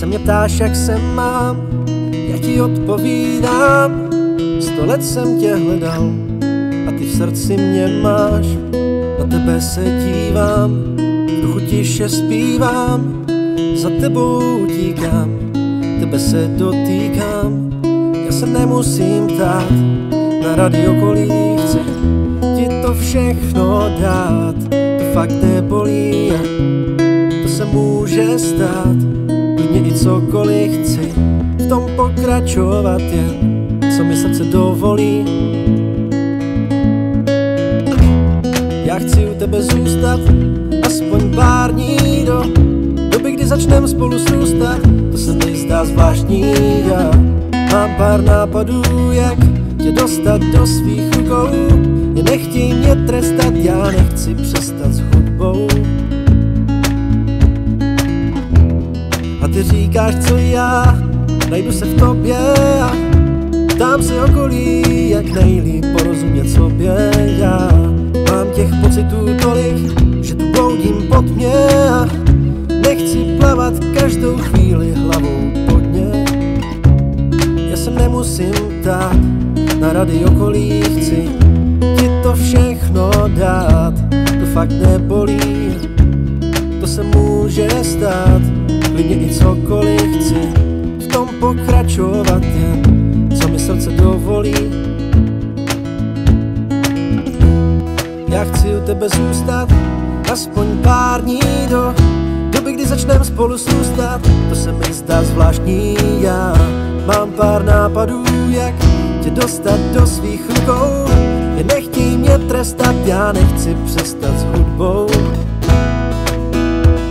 se mě ptáš, jak se mám, já ti odpovídám. Sto let jsem tě hledal a ty v srdci mě máš. Na tebe se dívám, v duchu tiše zpívám, za tebou utíkám, tebe se dotýkám. Já se nemusím ptát, na rady okolí chci ti to všechno dát. To fakt nebolí, to se může stát, cokoliv chci v tom pokračovat jen, co mi srdce dovolí. Já chci u tebe zůstat, aspoň pár dní do doby, kdy začneme spolu zrůstat. To se mi zdá zvláštní, já mám pár nápadů, jak tě dostat do svých rukou. Je nechtěj mě trestat, já nechci přestat s hudbou. Říkáš, co já, najdu se v tobě a tam se okolí, jak nejlíp porozumět sobě já. Mám těch pocitů tolik, že tu bloudím pod mě a nechci plavat každou chvíli hlavou pod ně. Já se nemusím ptát na rady okolí, chci ti to všechno dát, to fakt nebolí, to se může stát, pokračovat jen, co mi srdce dovolí. Já chci u tebe zůstat, aspoň pár dní do doby, kdy začneme spolu zůstat. To se mi zdá zvláštní, já mám pár nápadů, jak tě dostat do svých rukou. Je nechtěj mě trestat, já nechci přestat s hudbou.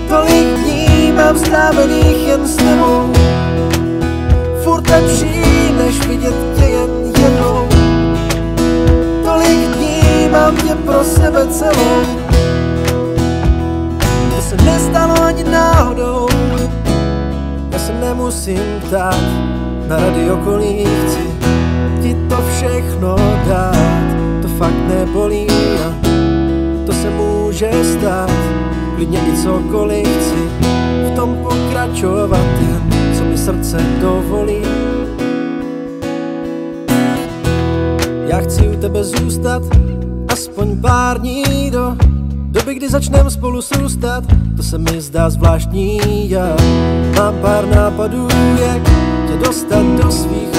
Tolik dní mám strávených jen s tebou, furt lepší, než vidět tě jen jednou. Tolik dní mám tě pro sebe celou, to se nestalo ani náhodou. Já se nemusím ptát na rady okolí, chci ti to všechno dát, to fakt nebolí a to se může stát, klidně i cokoliv chci v tom pokračovat mi srdce dovolí. Já chci u tebe zůstat, aspoň pár dní do doby, kdy začneme spolu srůstat. To se mi zdá zvláštní, já mám pár nápadů, jak tě dostat do svých